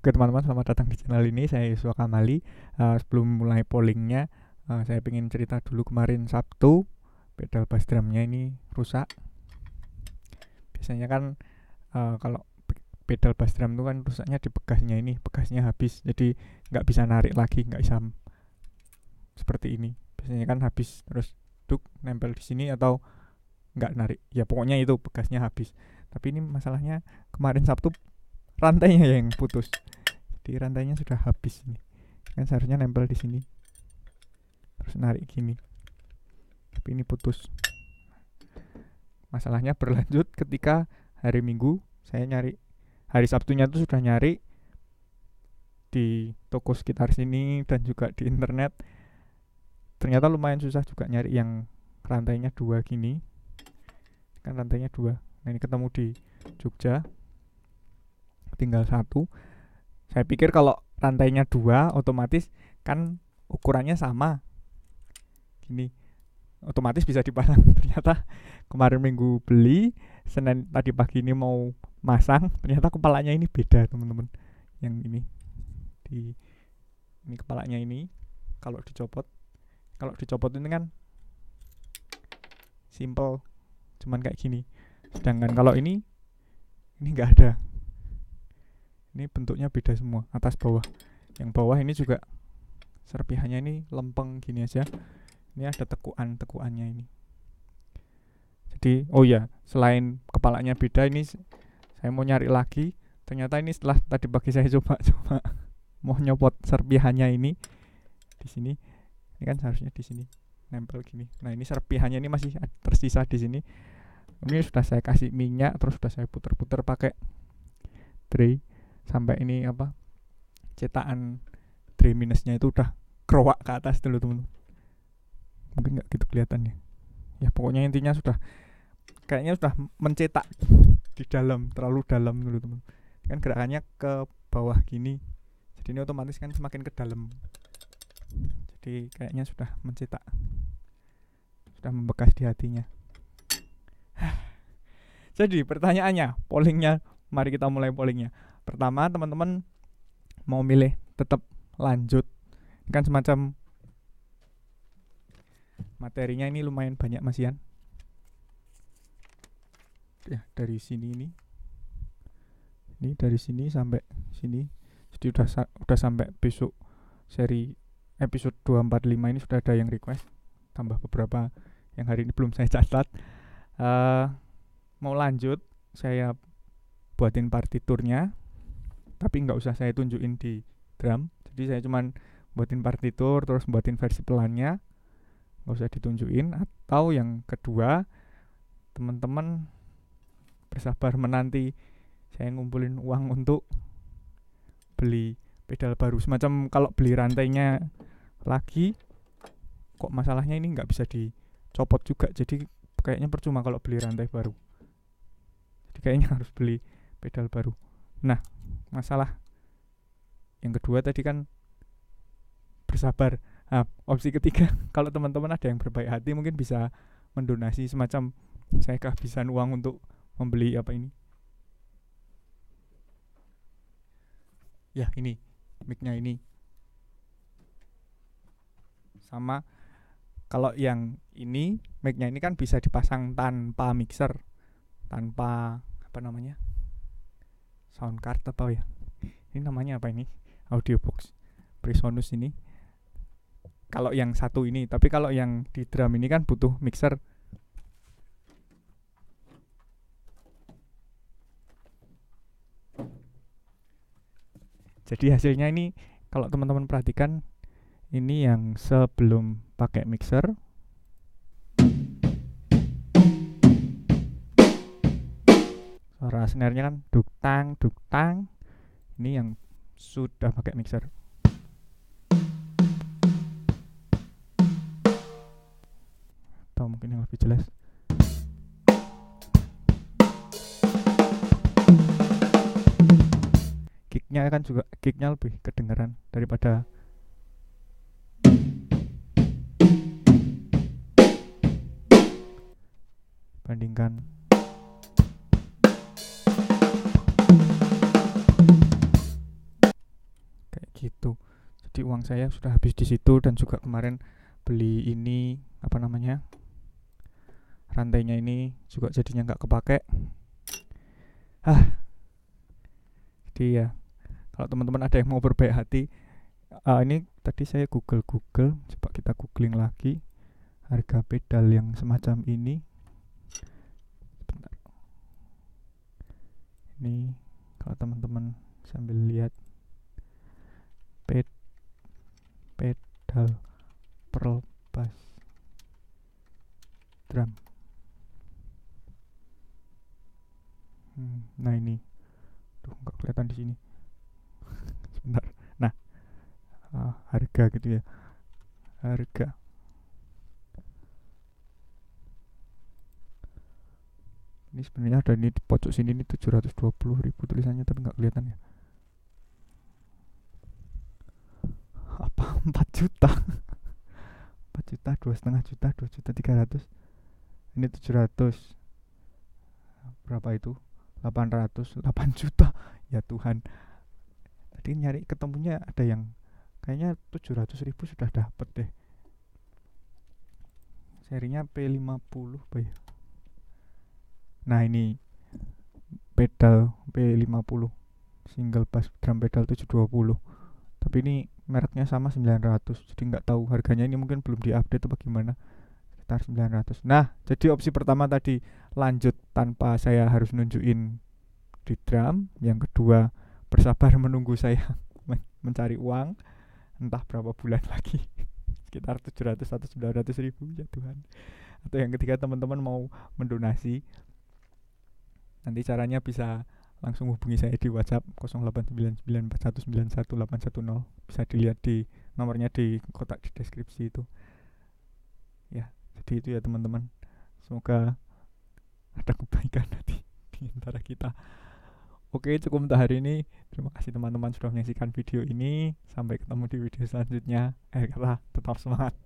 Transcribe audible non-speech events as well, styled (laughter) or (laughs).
Oke teman-teman selamat datang di channel ini. Saya Yuswa Kamali. Uh, Sebelum mulai pollingnya uh, Saya ingin cerita dulu kemarin Sabtu Pedal bass drumnya ini rusak. Biasanya kan uh, Kalau pedal bass drum itu kan rusaknya di pegasnya ini Pegasnya habis jadi nggak bisa narik lagi nggak bisa Seperti ini. Biasanya kan habis terus duk nempel di sini atau nggak narik. Ya pokoknya itu pegasnya habis. Tapi ini masalahnya kemarin Sabtu rantainya yang putus jadi rantainya sudah habis ini. Kan seharusnya nempel di sini. Terus narik gini. Tapi ini putus. Masalahnya berlanjut ketika hari minggu saya nyari hari sabtunya itu sudah nyari di toko sekitar sini dan juga di internet. Ternyata lumayan susah juga nyari yang rantainya dua gini. Kan rantainya dua. Nah ini ketemu di Jogja. Tinggal satu saya pikir kalau rantainya dua otomatis kan ukurannya sama. Gini otomatis bisa dipasang (laughs) ternyata kemarin minggu beli senin tadi pagi ini mau masang ternyata kepalanya ini beda teman-teman. Yang ini di ini kepalanya ini kalau dicopot kalau dicopot ini kan simple cuman kayak gini. Sedangkan kalau ini ini enggak ada ini bentuknya beda semua atas bawah. Yang bawah ini juga serpihannya ini lempeng gini aja. Ini ada tekuan tekuannya ini. Jadi oh ya selain kepalanya beda ini saya mau nyari lagi. Ternyata ini setelah tadi pagi saya (laughs) coba coba mau nyopot serpihannya ini di sini. Ini kan seharusnya di sini nempel gini. Nah ini serpihannya ini masih tersisa di sini. Ini sudah saya kasih minyak terus sudah saya putar-putar pakai tray sampai ini apa cetakan tray minusnya itu udah kerowak ke atas dulu teman mungkin nggak gitu kelihatannya. Ya pokoknya intinya sudah kayaknya sudah mencetak di dalam terlalu dalam dulu teman kan gerakannya ke bawah gini jadi ini otomatis kan semakin ke dalam. Jadi kayaknya sudah mencetak sudah membekas di hatinya. (sighs) Jadi pertanyaannya pollingnya mari kita mulai pollingnya pertama teman-teman mau milih tetap lanjut. Kan semacam materinya ini lumayan banyak masian ya dari sini ini. Ini dari sini sampai sini. Jadi udah udah sampai besok seri episode 245 ini sudah ada yang request. Tambah beberapa yang hari ini belum saya catat. Uh, mau lanjut saya buatin partiturnya tapi nggak usah saya tunjukin di drum. Jadi saya cuman buatin partitur terus buatin versi pelannya. Nggak usah ditunjukin. Atau yang kedua teman-teman bersabar menanti saya ngumpulin uang untuk beli pedal baru. Semacam kalau beli rantainya lagi kok masalahnya ini nggak bisa dicopot juga. Jadi kayaknya percuma kalau beli rantai baru. Jadi kayaknya harus beli pedal baru. Nah masalah. Yang kedua tadi kan bersabar. Nah, opsi ketiga (laughs) kalau teman-teman ada yang berbaik hati mungkin bisa mendonasi semacam saya kehabisan uang untuk membeli apa ini. Ya ini micnya ini. Sama kalau yang ini micnya ini kan bisa dipasang tanpa mixer tanpa apa namanya sound card apa ya? Ini namanya apa ini? Audio box Presonus ini. Kalau yang satu ini tapi kalau yang di drum ini kan butuh mixer. Jadi hasilnya ini kalau teman-teman perhatikan ini yang sebelum pakai mixer suara snare-nya kan duk tang duk tang. Ini yang sudah pakai mixer. Atau mungkin yang lebih jelas. Kicknya kan juga kicknya lebih kedengaran daripada bandingkan uang saya sudah habis di situ dan juga kemarin beli ini apa namanya rantainya ini juga jadinya nggak kepake. Ah. Jadi ya kalau teman-teman ada yang mau berbaik hati uh, ini tadi saya google google coba kita googling lagi harga pedal yang semacam ini. Ini kalau teman-teman sambil lihat ped pedal pearl bass. Drum. Hmm, nah ini. Tuh nggak kelihatan di sini. (laughs) Sebentar. Nah uh, harga gitu ya. Harga. Ini sebenarnya ada ini di pojok sini ini 720 ribu tulisannya tapi nggak kelihatan ya apa 4 juta. (laughs) 4 juta dua setengah juta 2 juta 300 ini 700 berapa itu? 800 8 juta. Ya Tuhan. Tadi nyari ketemunya ada yang kayaknya 700 ribu sudah dapet deh. Serinya P50 apa ya nah ini pedal P50 single bass drum pedal 720 tapi ini mereknya sama 900 jadi nggak tahu harganya ini mungkin belum diupdate atau bagaimana. Sekitar 900 nah jadi opsi pertama tadi lanjut tanpa saya harus nunjukin di drum. Yang kedua bersabar menunggu saya (laughs) mencari uang. Entah berapa bulan lagi. (laughs) Sekitar 700 atau 900 ribu ya Tuhan. Atau yang ketiga teman-teman mau mendonasi. Nanti caranya bisa langsung hubungi saya di WhatsApp 089941911810 bisa dilihat di nomornya di kotak di deskripsi itu. Ya jadi itu ya teman-teman. Semoga ada kebaikan (laughs) nanti di antara kita. Oke cukup untuk hari ini. Terima kasih teman-teman sudah menyaksikan video ini. Sampai ketemu di video selanjutnya. Eh kata tetap semangat